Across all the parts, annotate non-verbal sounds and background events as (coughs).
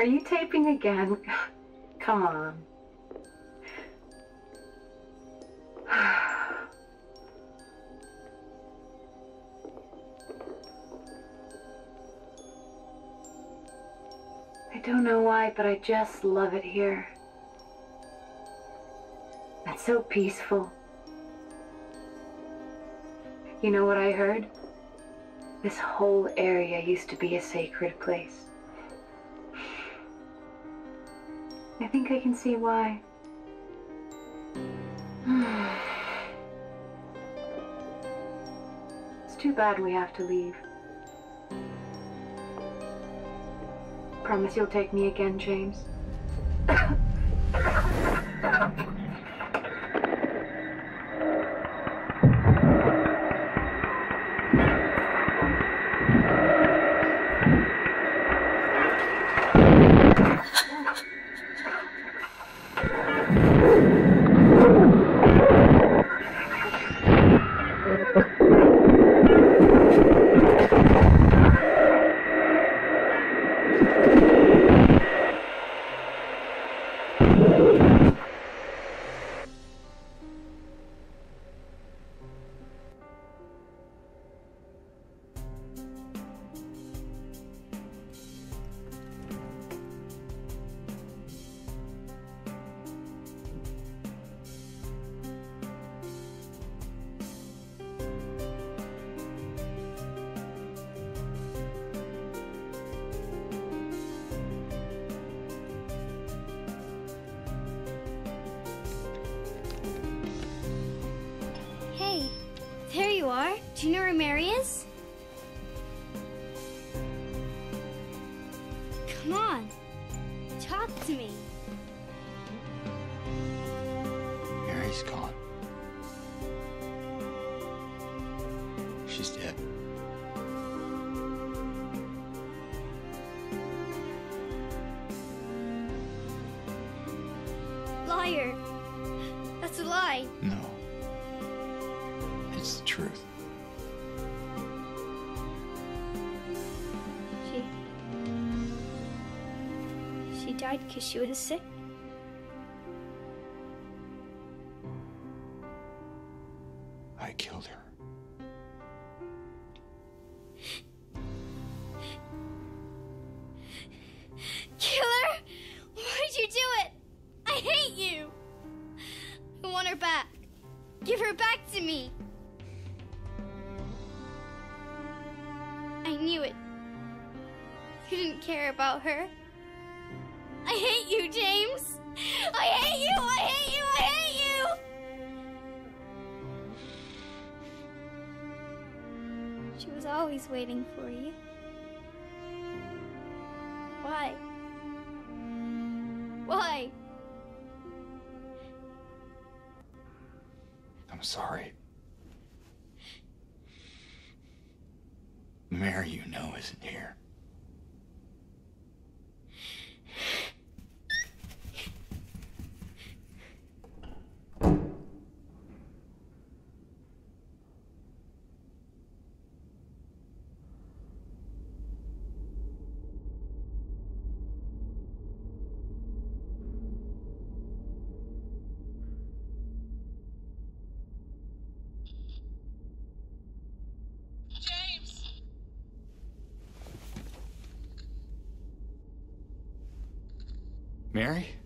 Are you taping again? (sighs) Come on. (sighs) I don't know why, but I just love it here. It's so peaceful. You know what I heard? This whole area used to be a sacred place. I think I can see why. (sighs) It's too bad we have to leave. Promise you'll take me again, James. (coughs) (coughs) care about her. I hate you, James! I hate you! I hate you! I hate you! She was always waiting for you. Why? Why? I'm sorry. Mary, you know, isn't here. James! Mary?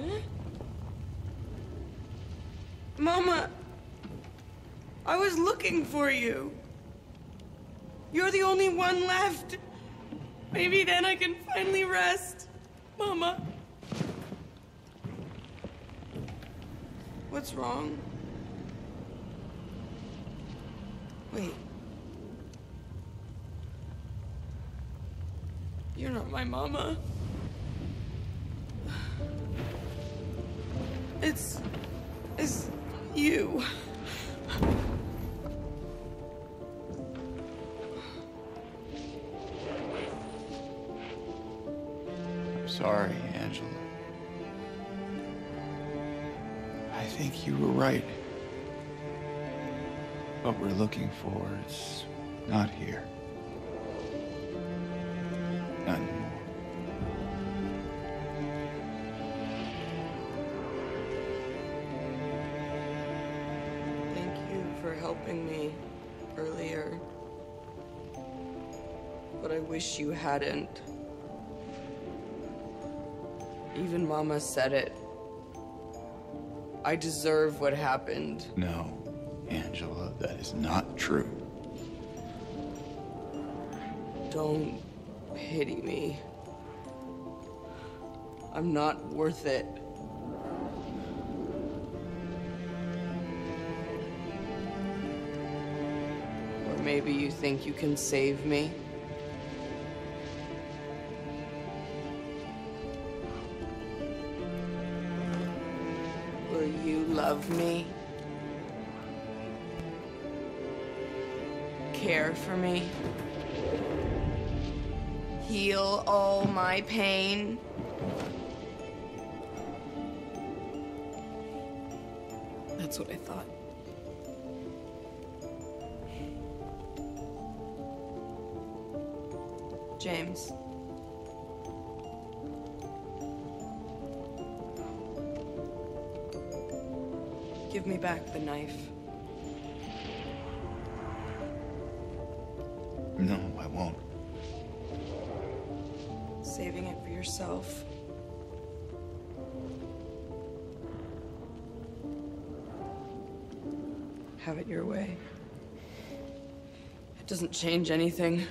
Mama? Mama! I was looking for you. You're the only one left. Maybe then I can finally rest. Mama. What's wrong? Wait. You're not my mama. We're looking for is not here. Not anymore. Thank you for helping me earlier. But I wish you hadn't. Even Mama said it. I deserve what happened. No, Angela, that is not true. Don't pity me. I'm not worth it. Or maybe you think you can save me? Will you love me? For me? Heal all my pain? That's what I thought. James. Give me back the knife. Yourself. Have it your way. It doesn't change anything.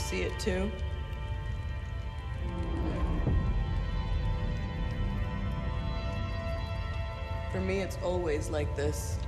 See it too? For me, it's always like this.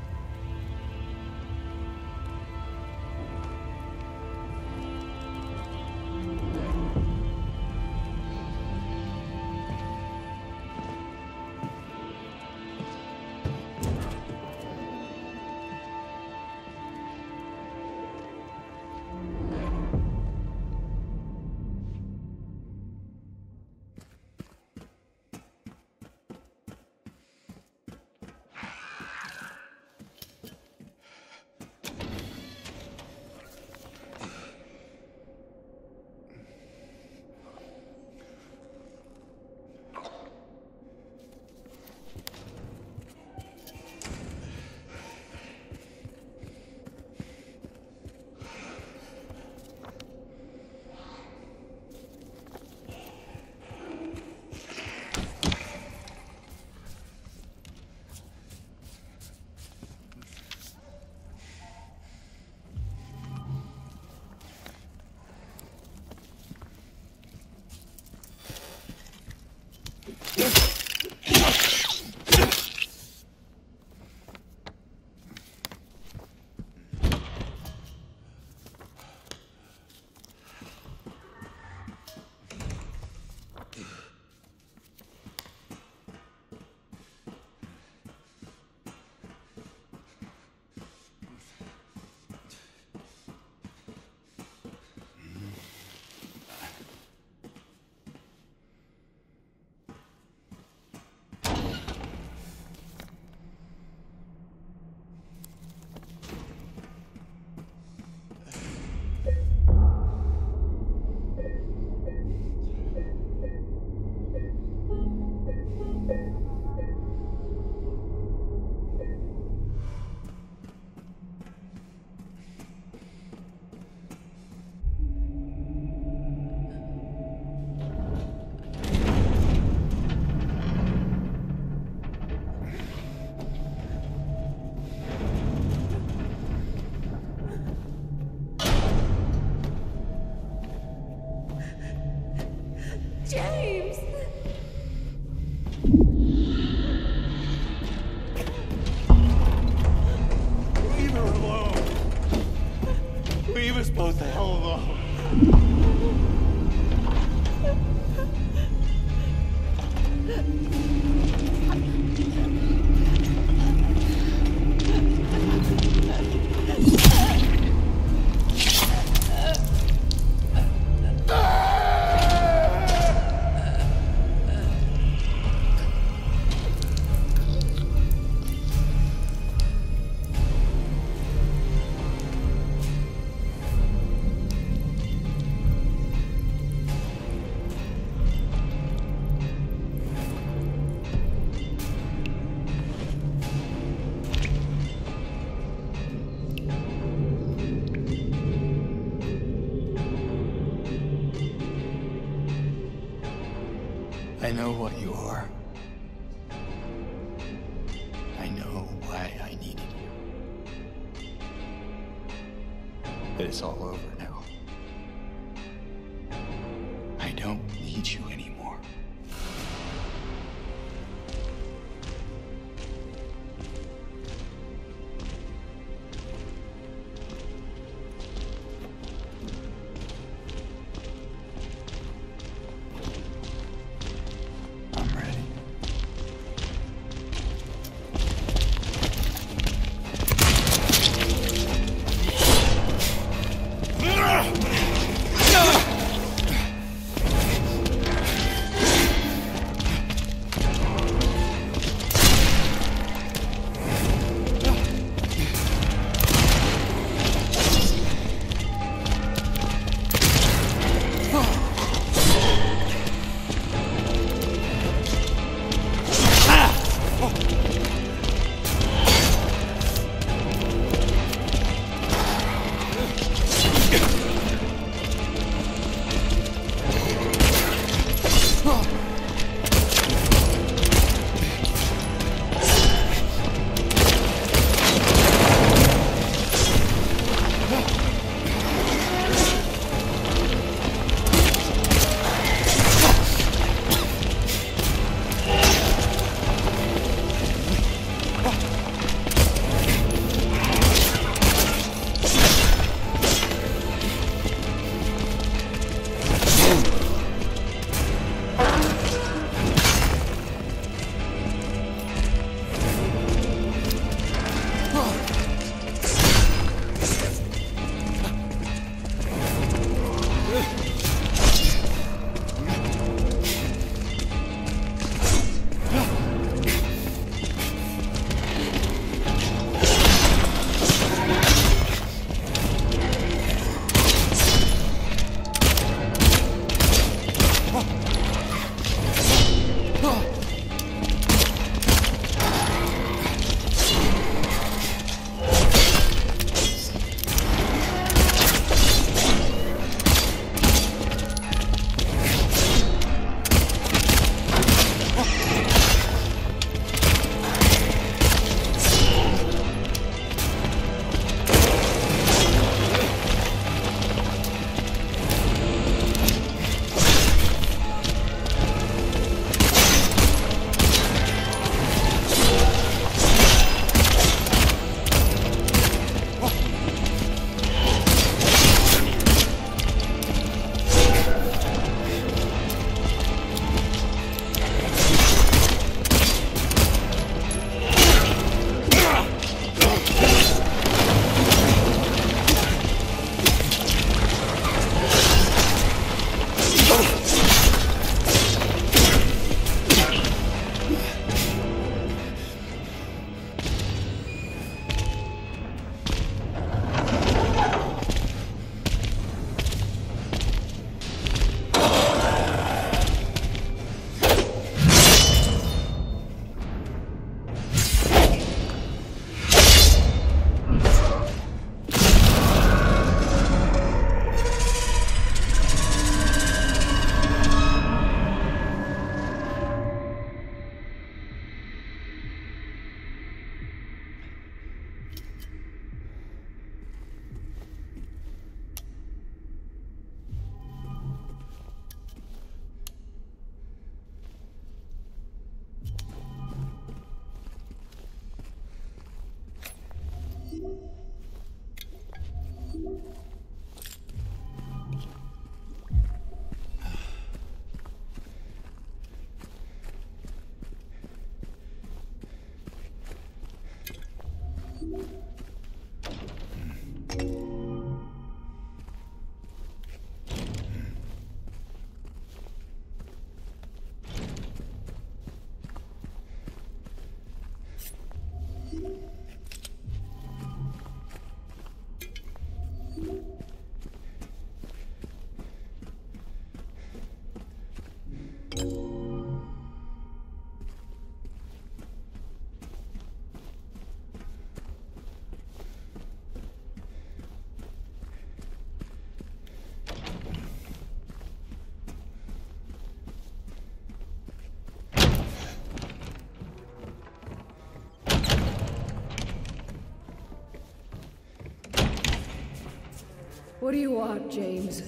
What do you want, James?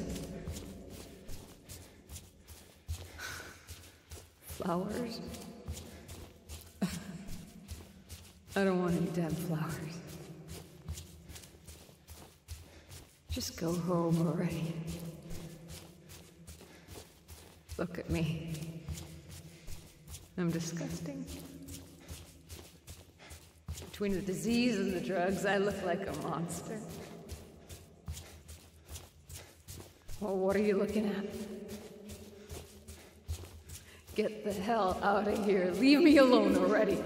Flowers? I don't want any damn flowers. Just go home already. Look at me. I'm disgusting. Between the disease and the drugs, I look like a monster. Well, what are you looking at? Get the hell out of here. Leave me alone already.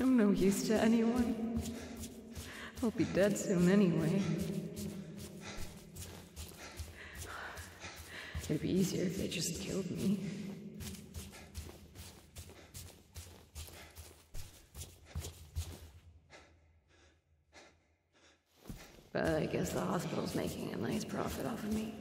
I'm no use to anyone. I'll be dead soon anyway. It'd be easier if they just killed me. But I guess the hospital's making a nice profit off of me.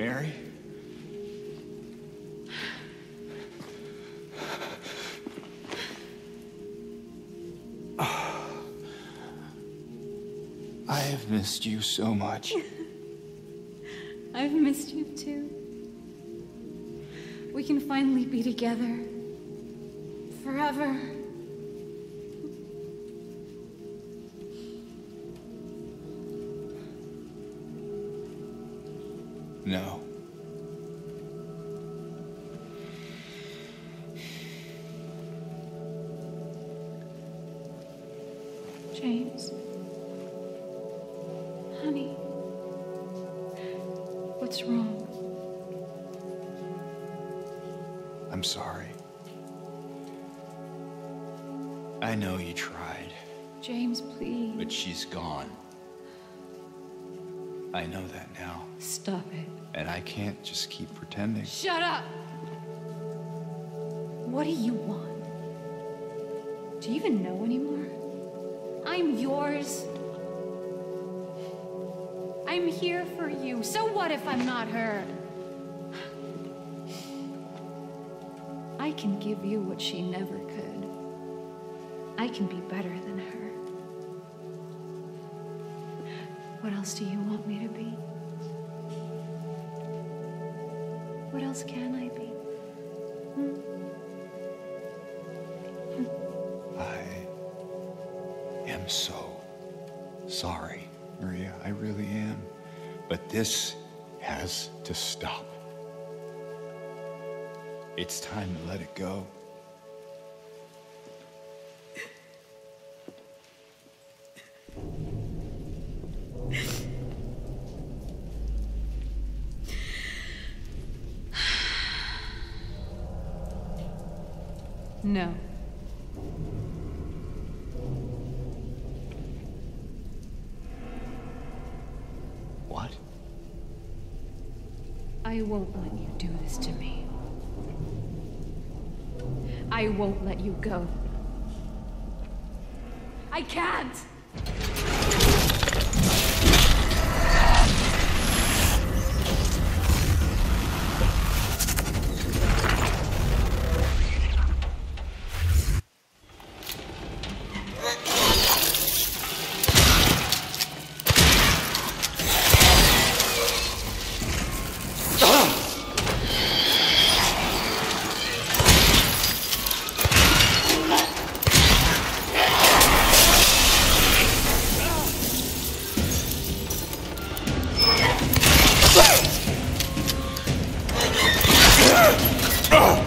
Mary? (sighs) I have missed you so much. (laughs) I've missed you too. We can finally be together. Forever. I know that now, Stop it. and I can't just keep pretending. Shut up! What do you want? Do you even know anymore? I'm yours. I'm here for you. So what if I'm not her? I can give you what she never could. I can be better than her. What else do you want me to be? What else can I be? Hmm? I am so sorry, Maria. I really am. But this has to stop. It's time to let it go. Oh!